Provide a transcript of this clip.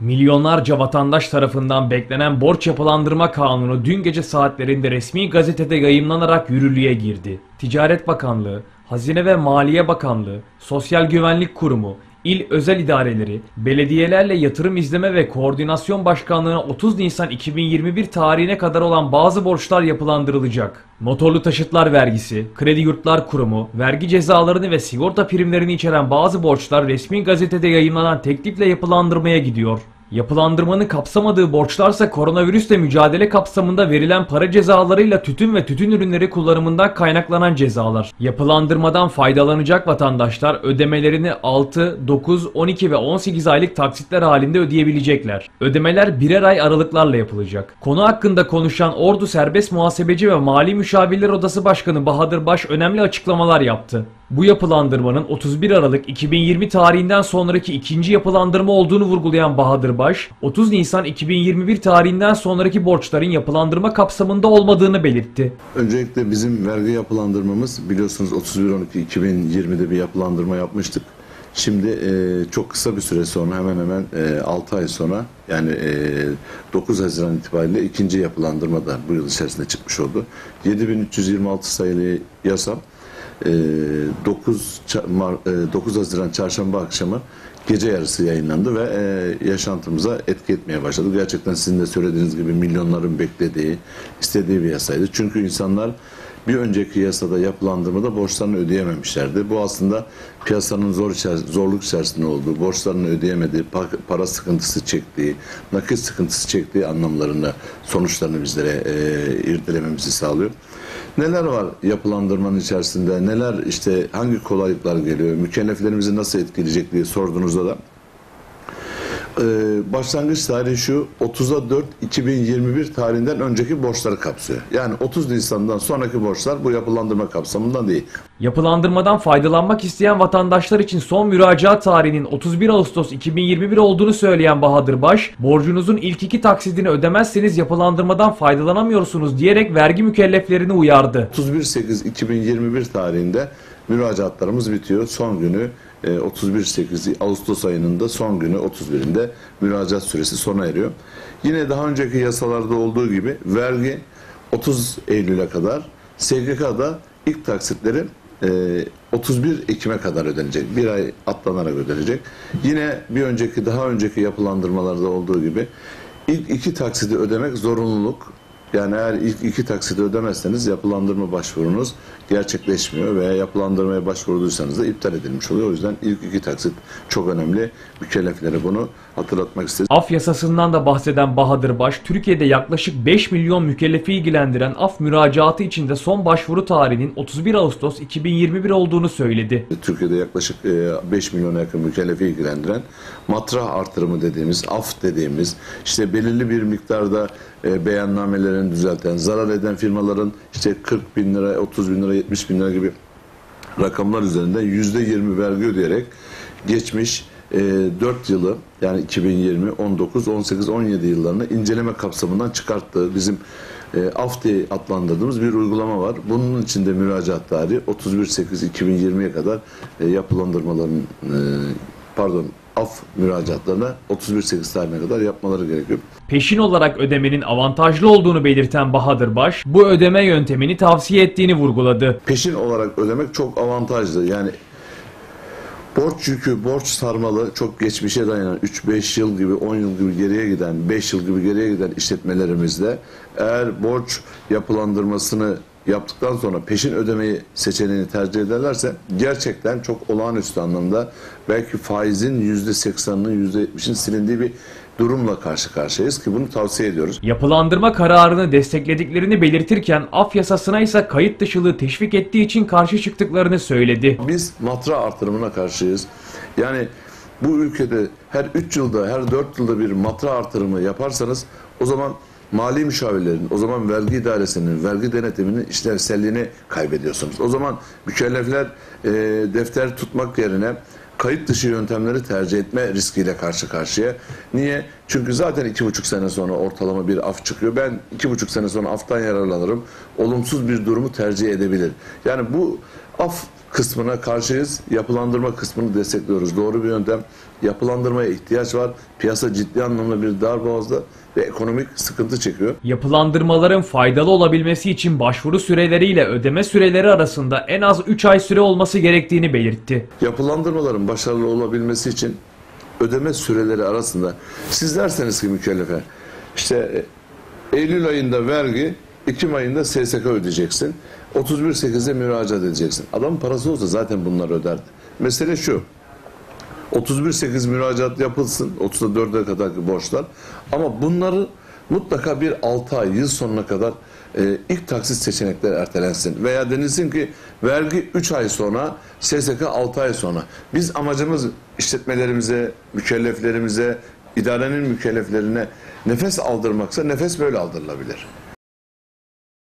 Milyonlarca vatandaş tarafından beklenen borç yapılandırma kanunu dün gece saatlerinde resmi gazetede yayımlanarak yürürlüğe girdi. Ticaret Bakanlığı, Hazine ve Maliye Bakanlığı, Sosyal Güvenlik Kurumu, il özel idareleri, belediyelerle yatırım izleme ve koordinasyon başkanlığına 30 Nisan 2021 tarihine kadar olan bazı borçlar yapılandırılacak. Motorlu taşıtlar vergisi, kredi yurtlar kurumu, vergi cezalarını ve sigorta primlerini içeren bazı borçlar resmi gazetede yayınlanan teklifle yapılandırmaya gidiyor. Yapılandırmanın kapsamadığı borçlarsa koronavirüsle mücadele kapsamında verilen para cezalarıyla tütün ve tütün ürünleri kullanımından kaynaklanan cezalar. Yapılandırmadan faydalanacak vatandaşlar ödemelerini 6, 9, 12 ve 18 aylık taksitler halinde ödeyebilecekler. Ödemeler birer ay aralıklarla yapılacak. Konu hakkında konuşan Ordu Serbest Muhasebeci ve Mali Müşavirler Odası Başkanı Bahadır Baş önemli açıklamalar yaptı. Bu yapılandırmanın 31 Aralık 2020 tarihinden sonraki ikinci yapılandırma olduğunu vurgulayan Bahadır Baş, 30 Nisan 2021 tarihinden sonraki borçların yapılandırma kapsamında olmadığını belirtti. Öncelikle bizim vergi yapılandırmamız biliyorsunuz 31-12-2020'de bir yapılandırma yapmıştık. Şimdi e, çok kısa bir süre sonra hemen hemen e, 6 ay sonra yani e, 9 Haziran itibariyle ikinci yapılandırma da bu yıl içerisinde çıkmış oldu. 7326 sayılı yasa 9, ça- Mar- e, 9 Haziran çarşamba akşamı gece yarısı yayınlandı ve e, yaşantımıza etki etmeye başladı. Gerçekten sizin de söylediğiniz gibi milyonların beklediği, istediği bir yasaydı. Çünkü insanlar bir önceki yasada yapılandırmada borçlarını ödeyememişlerdi. Bu aslında piyasanın zor içer- zorluk içerisinde olduğu, borçlarını ödeyemediği, pa- para sıkıntısı çektiği, nakit sıkıntısı çektiği anlamlarında sonuçlarını bizlere e, irdelememizi sağlıyor. Neler var yapılandırmanın içerisinde, neler işte hangi kolaylıklar geliyor, mükelleflerimizi nasıl etkileyecek diye sorduğunuzda da ee, başlangıç tarihi şu 30'a 4 2021 tarihinden önceki borçları kapsıyor. Yani 30 Nisan'dan sonraki borçlar bu yapılandırma kapsamından değil. Yapılandırmadan faydalanmak isteyen vatandaşlar için son müracaat tarihinin 31 Ağustos 2021 olduğunu söyleyen Bahadır Baş, borcunuzun ilk iki taksidini ödemezseniz yapılandırmadan faydalanamıyorsunuz diyerek vergi mükelleflerini uyardı. 31-8-2021 tarihinde müracaatlarımız bitiyor. Son günü 31-8 Ağustos ayının da son günü 31'inde müracaat süresi sona eriyor. Yine daha önceki yasalarda olduğu gibi vergi 30 Eylül'e kadar SGK'da ilk taksitleri e, 31 Ekim'e kadar ödenecek. Bir ay atlanarak ödenecek. Yine bir önceki daha önceki yapılandırmalarda olduğu gibi ilk iki taksidi ödemek zorunluluk. Yani eğer ilk iki taksidi ödemezseniz yapılandırma başvurunuz gerçekleşmiyor veya yapılandırmaya başvurduysanız da iptal edilmiş oluyor. O yüzden ilk iki taksit çok önemli. Mükelleflere bunu hatırlatmak istedim. Af yasasından da bahseden Bahadır Baş, Türkiye'de yaklaşık 5 milyon mükellefi ilgilendiren af müracaatı içinde son başvuru tarihinin 31 Ağustos 2021 olduğunu söyledi. Türkiye'de yaklaşık e, 5 milyona yakın mükellefi ilgilendiren matrah artırımı dediğimiz, af dediğimiz, işte belirli bir miktarda e, beyannamelerini düzelten, zarar eden firmaların işte 40 bin lira, 30 bin lira, 70 bin lira gibi rakamlar üzerinden yüzde 20 vergi ödeyerek geçmiş e, 4 yılı yani 2020, 19, 18, 17 yıllarını inceleme kapsamından çıkarttığı bizim e, AF diye adlandırdığımız bir uygulama var. Bunun içinde müracaat tarihi 31.8.2020'ye kadar e, yapılandırmaların e, pardon af müracaatlarına 31.8 tarihine kadar yapmaları gerekiyor. Peşin olarak ödemenin avantajlı olduğunu belirten Bahadır Baş, bu ödeme yöntemini tavsiye ettiğini vurguladı. peşin olarak ödemek çok avantajlı. Yani borç yükü, borç sarmalı çok geçmişe dayanan 3-5 yıl gibi, 10 yıl gibi geriye giden, 5 yıl gibi geriye giden işletmelerimizde eğer borç yapılandırmasını yaptıktan sonra peşin ödemeyi seçeneğini tercih ederlerse gerçekten çok olağanüstü anlamda belki faizin %80'ının %70'in silindiği bir durumla karşı karşıyayız ki bunu tavsiye ediyoruz. Yapılandırma kararını desteklediklerini belirtirken af yasasına ise kayıt dışılığı teşvik ettiği için karşı çıktıklarını söyledi. Biz matra artırımına karşıyız. Yani bu ülkede her 3 yılda, her 4 yılda bir matra artırımı yaparsanız o zaman mali müşavirlerin, o zaman vergi idaresinin, vergi denetiminin işlevselliğini kaybediyorsunuz. O zaman mükellefler e, defter tutmak yerine kayıt dışı yöntemleri tercih etme riskiyle karşı karşıya. Niye? Çünkü zaten iki buçuk sene sonra ortalama bir af çıkıyor. Ben iki buçuk sene sonra aftan yararlanırım. Olumsuz bir durumu tercih edebilir. Yani bu af kısmına karşıyız. Yapılandırma kısmını destekliyoruz. Doğru bir yöntem. Yapılandırmaya ihtiyaç var. Piyasa ciddi anlamda bir darboğazda ve ekonomik sıkıntı çekiyor. Yapılandırmaların faydalı olabilmesi için başvuru süreleriyle ödeme süreleri arasında en az 3 ay süre olması gerektiğini belirtti. Yapılandırmaların başarılı olabilmesi için ödeme süreleri arasında siz derseniz ki mükellefe işte e, Eylül ayında vergi Ekim ayında SSK ödeyeceksin. 31.8'de müracaat edeceksin. Adamın parası olsa zaten bunları öderdi. Mesele şu. 31.8 müracaat yapılsın. 34'e kadarki borçlar. Ama bunları mutlaka bir 6 ay, yıl sonuna kadar e, ilk taksit seçenekler ertelensin. Veya denilsin ki vergi 3 ay sonra, SSK 6 ay sonra. Biz amacımız işletmelerimize, mükelleflerimize, idarenin mükelleflerine nefes aldırmaksa nefes böyle aldırılabilir.